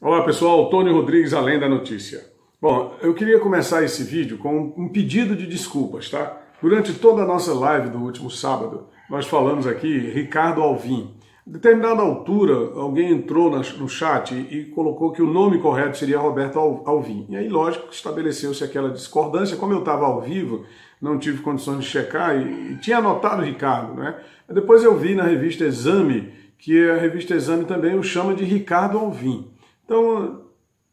Olá pessoal, Tony Rodrigues, Além da Notícia. Bom, eu queria começar esse vídeo com um pedido de desculpas, tá? Durante toda a nossa live do último sábado, nós falamos aqui Ricardo Alvim. A determinada altura, alguém entrou no chat e colocou que o nome correto seria Roberto Alvim. E aí, lógico, estabeleceu-se aquela discordância. Como eu estava ao vivo, não tive condições de checar e, tinha anotado Ricardo, né? Depois eu vi na revista Exame que a revista Exame também o chama de Ricardo Alvim. Então,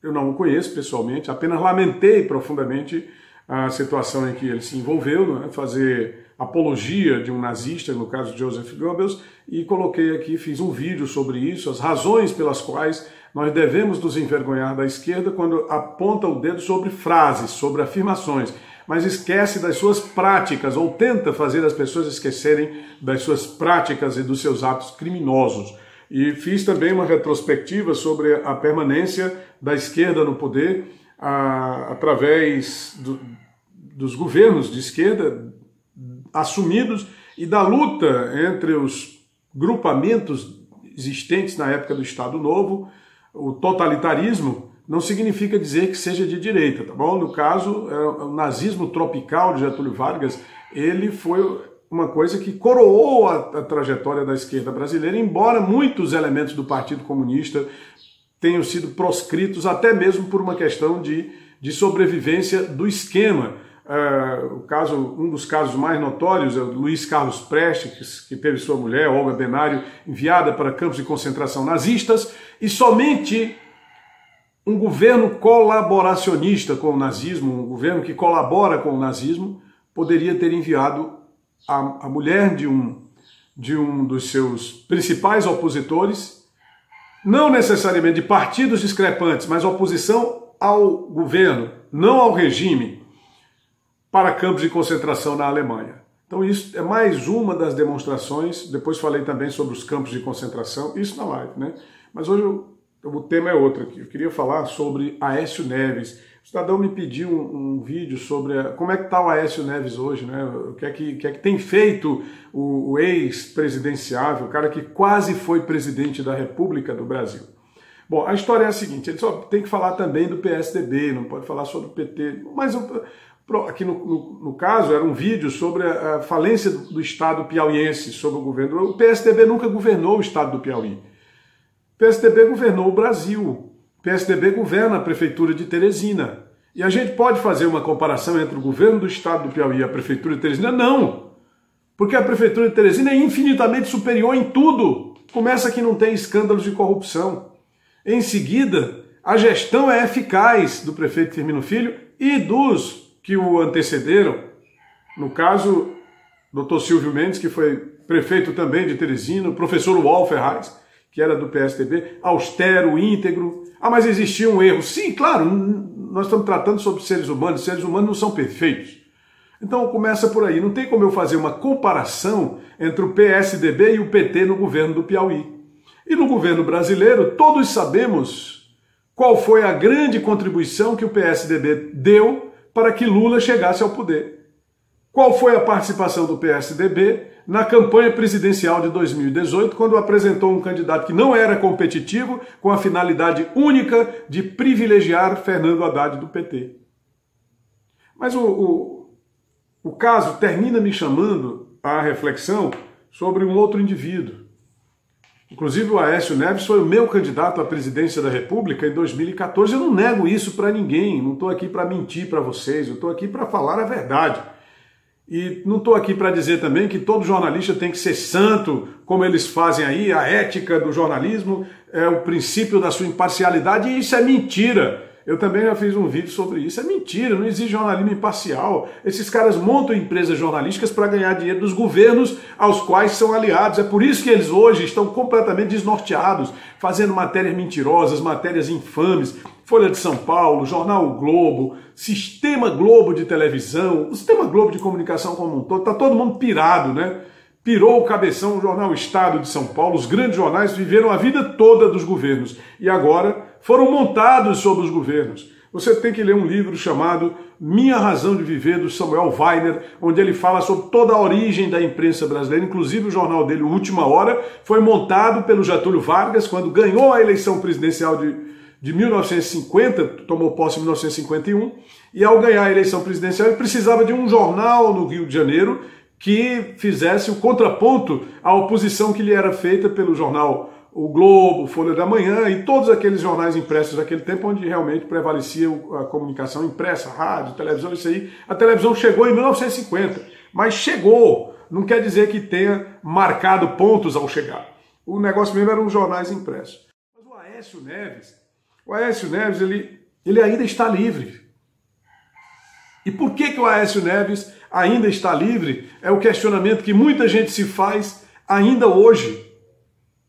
eu não o conheço pessoalmente, apenas lamentei profundamente a situação em que ele se envolveu, né, fazer apologia de um nazista, no caso de Joseph Goebbels, e coloquei aqui, fiz um vídeo sobre isso, as razões pelas quais nós devemos nos envergonhar da esquerda quando aponta o dedo sobre frases, sobre afirmações, mas esquece das suas práticas ou tenta fazer as pessoas esquecerem das suas práticas e dos seus atos criminosos. E fiz também uma retrospectiva sobre a permanência da esquerda no poder a, através do, dos governos de esquerda assumidos e da luta entre os grupamentos existentes na época do Estado Novo. O totalitarismo não significa dizer que seja de direita, tá bom? No caso, é, o nazismo tropical de Getúlio Vargas, ele foi uma coisa que coroou a, a, trajetória da esquerda brasileira, embora muitos elementos do Partido Comunista tenham sido proscritos até mesmo por uma questão de, de sobrevivência do esquema. Uh, o caso, um dos casos mais notórios é o Luiz Carlos Prestes, que, que teve sua mulher, Olga Benário, enviada para campos de concentração nazistas, e somente um governo colaboracionista com o nazismo, um governo que colabora com o nazismo, poderia ter enviado a, a mulher de um, de um dos seus principais opositores, não necessariamente de partidos discrepantes, mas oposição ao governo, não ao regime, para campos de concentração na Alemanha. Então, isso é mais uma das demonstrações. Depois falei também sobre os campos de concentração, isso na live, né? Mas hoje eu, o tema é outro aqui. Eu queria falar sobre Aécio Neves o cidadão me pediu um, um vídeo sobre a, como é que está o Aécio Neves hoje, né? O que é que, que, é que tem feito o, o ex-presidenciável, o cara que quase foi presidente da República do Brasil. Bom, a história é a seguinte: ele só tem que falar também do PSDB, não pode falar só do PT. Mas aqui no, no, no caso era um vídeo sobre a, a falência do, do, Estado piauiense sobre o governo. O PSDB nunca governou o Estado do Piauí. O PSDB governou o Brasil. PSDB governa a prefeitura de Teresina. E a gente pode fazer uma comparação entre o governo do estado do Piauí e a prefeitura de Teresina? Não! Porque a prefeitura de Teresina é infinitamente superior em tudo. Começa que não tem escândalos de corrupção. Em seguida, a gestão é eficaz do prefeito Firmino Filho e dos que o antecederam. No caso, Dr. Silvio Mendes, que foi prefeito também de Teresina, o professor Wal Ferraz, que era do PSDB, austero, íntegro, ah, mas existia um erro. Sim, claro, nós estamos tratando sobre seres humanos, seres humanos não são perfeitos. Então começa por aí. Não tem como eu fazer uma comparação entre o PSDB e o PT no governo do Piauí. E no governo brasileiro, todos sabemos qual foi a grande contribuição que o PSDB deu para que Lula chegasse ao poder. Qual foi a participação do PSDB na campanha presidencial de 2018, quando apresentou um candidato que não era competitivo, com a finalidade única de privilegiar Fernando Haddad do PT. Mas o, o, o caso termina me chamando à reflexão sobre um outro indivíduo. Inclusive o Aécio Neves foi o meu candidato à presidência da República em 2014. Eu não nego isso para ninguém, não estou aqui para mentir para vocês, eu estou aqui para falar a verdade. E não estou aqui para dizer também que todo jornalista tem que ser santo, como eles fazem aí, a ética do jornalismo é o princípio da sua imparcialidade, e isso é mentira. Eu também já fiz um vídeo sobre isso. É mentira, não existe jornalismo imparcial. Esses caras montam empresas jornalísticas para ganhar dinheiro dos governos aos quais são aliados. É por isso que eles hoje estão completamente desnorteados, fazendo matérias mentirosas, matérias infames. Folha de São Paulo, Jornal o Globo, Sistema Globo de televisão, o Sistema Globo de comunicação como um todo, está todo mundo pirado, né? Pirou o cabeção, o Jornal Estado de São Paulo, os grandes jornais viveram a vida toda dos governos e agora foram montados sobre os governos. Você tem que ler um livro chamado Minha Razão de Viver, do Samuel Weiner, onde ele fala sobre toda a origem da imprensa brasileira, inclusive o jornal dele, Última Hora, foi montado pelo Getúlio Vargas quando ganhou a eleição presidencial de de 1950, tomou posse em 1951, e ao ganhar a eleição presidencial ele precisava de um jornal no Rio de Janeiro que fizesse o contraponto à oposição que lhe era feita pelo jornal O Globo, Folha da Manhã e todos aqueles jornais impressos daquele tempo onde realmente prevalecia a comunicação impressa, rádio, televisão, isso aí. A televisão chegou em 1950, mas chegou, não quer dizer que tenha marcado pontos ao chegar. O negócio mesmo eram os jornais impressos. Mas o Aécio Neves o Aécio Neves, ele, ele ainda está livre. E por que, que o Aécio Neves ainda está livre? É o questionamento que muita gente se faz ainda hoje.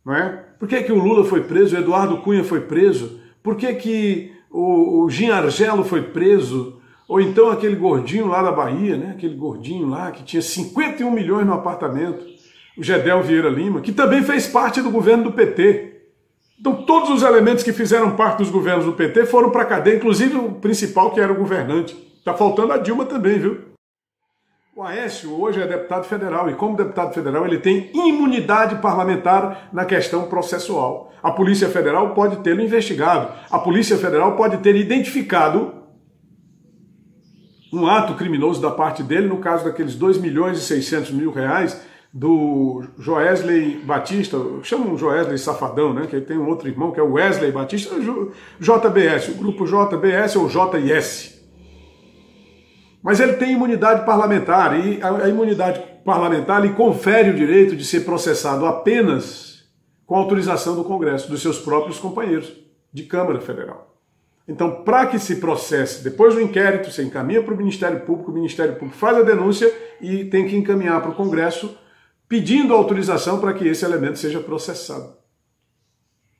Não é? Por que, que o Lula foi preso, o Eduardo Cunha foi preso? Por que, que o, o Argelo foi preso? Ou então aquele gordinho lá da Bahia, né? aquele gordinho lá que tinha 51 milhões no apartamento, o Gedel Vieira Lima, que também fez parte do governo do PT. Então, todos os elementos que fizeram parte dos governos do PT foram para a cadeia, inclusive o principal, que era o governante. Está faltando a Dilma também, viu? O Aécio hoje é deputado federal e, como deputado federal, ele tem imunidade parlamentar na questão processual. A Polícia Federal pode tê-lo investigado. A Polícia Federal pode ter identificado um ato criminoso da parte dele, no caso daqueles 2 milhões e 600 mil reais do Joesley Batista, chamam Joesley Safadão, né? Que tem um outro irmão que é o Wesley Batista, JBS, o grupo JBS ou JIS. Mas ele tem imunidade parlamentar e a imunidade parlamentar lhe confere o direito de ser processado apenas com autorização do Congresso, dos seus próprios companheiros de Câmara Federal. Então, para que se processe, depois do inquérito, você encaminha para o Ministério Público, o Ministério Público faz a denúncia e tem que encaminhar para o Congresso pedindo autorização para que esse elemento seja processado.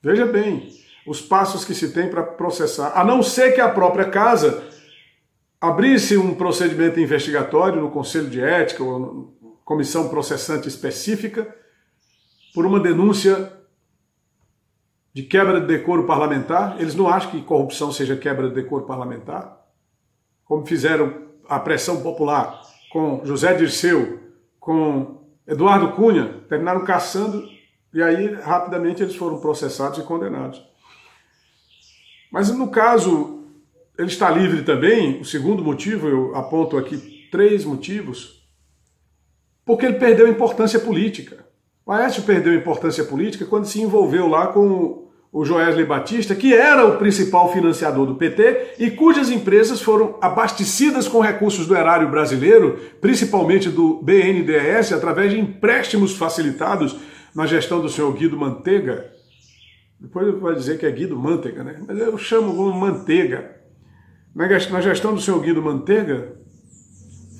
Veja bem, os passos que se tem para processar, a não ser que a própria casa abrisse um procedimento investigatório no Conselho de Ética ou comissão processante específica por uma denúncia de quebra de decoro parlamentar. Eles não acham que corrupção seja quebra de decoro parlamentar, como fizeram a pressão popular com José Dirceu, com Eduardo Cunha, terminaram caçando e aí rapidamente eles foram processados e condenados. Mas no caso, ele está livre também, o segundo motivo, eu aponto aqui três motivos, porque ele perdeu importância política. O Aécio perdeu importância política quando se envolveu lá com o Joesley Batista, que era o principal financiador do PT e cujas empresas foram abastecidas com recursos do erário brasileiro, principalmente do BNDES, através de empréstimos facilitados na gestão do senhor Guido Mantega. Depois vai dizer que é Guido Mantega, né? Mas eu chamo como Mantega. Na gestão do senhor Guido Mantega,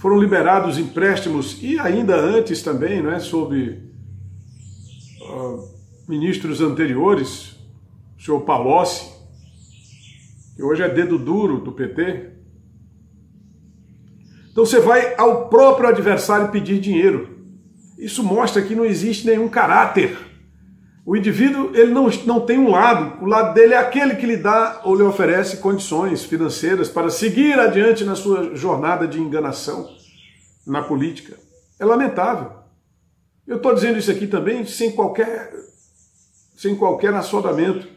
foram liberados empréstimos e ainda antes também, não é, sob uh, ministros anteriores, senhor Palocci, que hoje é dedo duro do PT. Então você vai ao próprio adversário pedir dinheiro. Isso mostra que não existe nenhum caráter. O indivíduo ele não, não tem um lado, o lado dele é aquele que lhe dá ou lhe oferece condições financeiras para seguir adiante na sua jornada de enganação na política. É lamentável. Eu estou dizendo isso aqui também sem qualquer, sem qualquer assodamento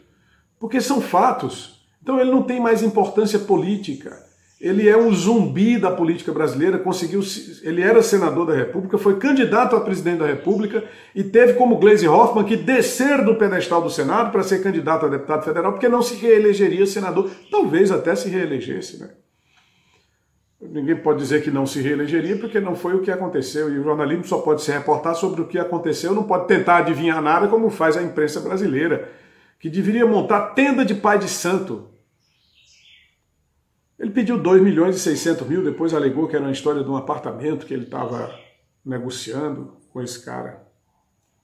porque são fatos. Então ele não tem mais importância política. Ele é um zumbi da política brasileira, conseguiu, ele era senador da República, foi candidato a presidente da República e teve como Gleisi Hoffmann que descer do pedestal do Senado para ser candidato a deputado federal, porque não se reelegeria senador, talvez até se reelegesse, né? Ninguém pode dizer que não se reelegeria, porque não foi o que aconteceu. E o jornalismo só pode se reportar sobre o que aconteceu, não pode tentar adivinhar nada, como faz a imprensa brasileira que deveria montar tenda de pai de santo. Ele pediu 2 milhões e 600 mil, depois alegou que era uma história de um apartamento que ele estava negociando com esse cara.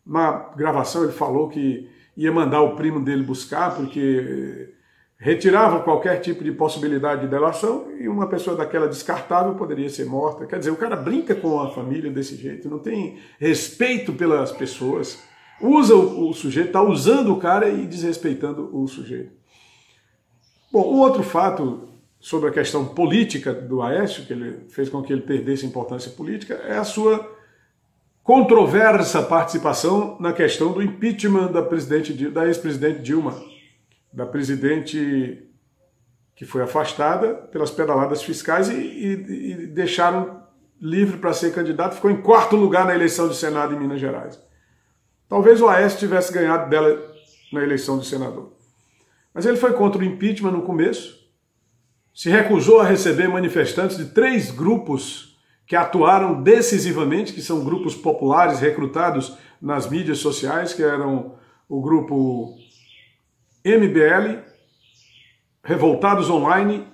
Na gravação ele falou que ia mandar o primo dele buscar, porque retirava qualquer tipo de possibilidade de delação e uma pessoa daquela descartável poderia ser morta. Quer dizer, o cara brinca com a família desse jeito, não tem respeito pelas pessoas usa o, o sujeito, está usando o cara e desrespeitando o sujeito. Bom, um outro fato sobre a questão política do Aécio, que ele fez com que ele perdesse importância política, é a sua controversa participação na questão do impeachment da, presidente, da ex-presidente Dilma. da presidente que foi afastada pelas pedaladas fiscais e, e, e deixaram livre para ser candidato, ficou em quarto lugar na eleição de Senado em Minas Gerais. Talvez o Aécio tivesse ganhado dela na eleição de senador. Mas ele foi contra o impeachment no começo, se recusou a receber manifestantes de três grupos que atuaram decisivamente, que são grupos populares recrutados nas mídias sociais, que eram o grupo MBL, Revoltados Online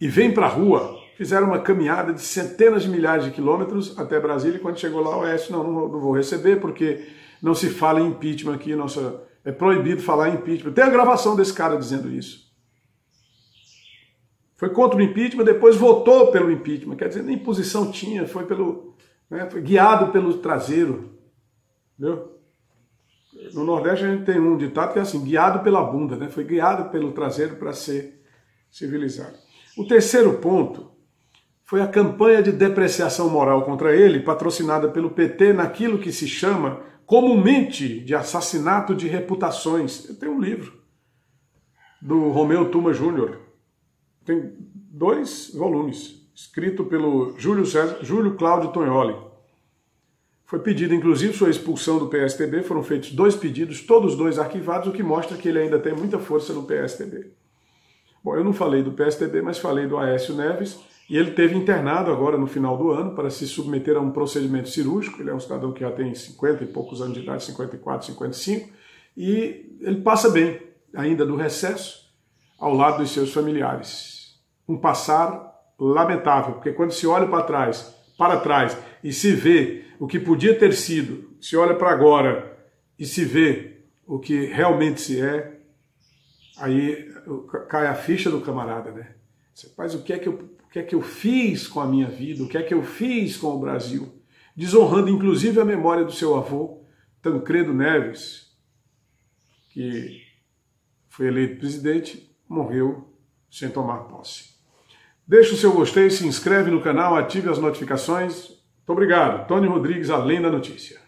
e Vem Pra Rua. Fizeram uma caminhada de centenas de milhares de quilômetros até Brasília e quando chegou lá o Oeste, não, não, vou receber porque não se fala em impeachment aqui, nossa, é proibido falar em impeachment. Tem a gravação desse cara dizendo isso. Foi contra o impeachment, depois votou pelo impeachment. Quer dizer, nem posição tinha, foi pelo. Né, foi guiado pelo traseiro. Entendeu? No Nordeste a gente tem um ditado que é assim, guiado pela bunda, né? Foi guiado pelo traseiro para ser civilizado. O terceiro ponto foi a campanha de depreciação moral contra ele, patrocinada pelo PT naquilo que se chama comumente de assassinato de reputações. Eu tenho um livro do Romeu Tuma Júnior. Tem dois volumes, escrito pelo Júlio, César, Júlio Cláudio Tonholi. Foi pedido, inclusive, sua expulsão do PSTB. Foram feitos dois pedidos, todos dois arquivados, o que mostra que ele ainda tem muita força no PSTB. Bom, eu não falei do PSTB, mas falei do Aécio Neves, e ele teve internado agora no final do ano para se submeter a um procedimento cirúrgico. Ele é um cidadão que já tem 50 e poucos anos de idade, 54, 55, e ele passa bem ainda do recesso ao lado dos seus familiares. Um passar lamentável, porque quando se olha para trás, para trás e se vê o que podia ter sido, se olha para agora e se vê o que realmente se é, aí cai a ficha do camarada, né? Você faz o que é que eu, o que é que eu fiz com a minha vida, o que é que eu fiz com o Brasil, desonrando inclusive a memória do seu avô, Tancredo Neves, que foi eleito presidente, morreu sem tomar posse. Deixe o seu gostei, se inscreve no canal, ative as notificações. Muito obrigado. Tony Rodrigues, Além da Notícia.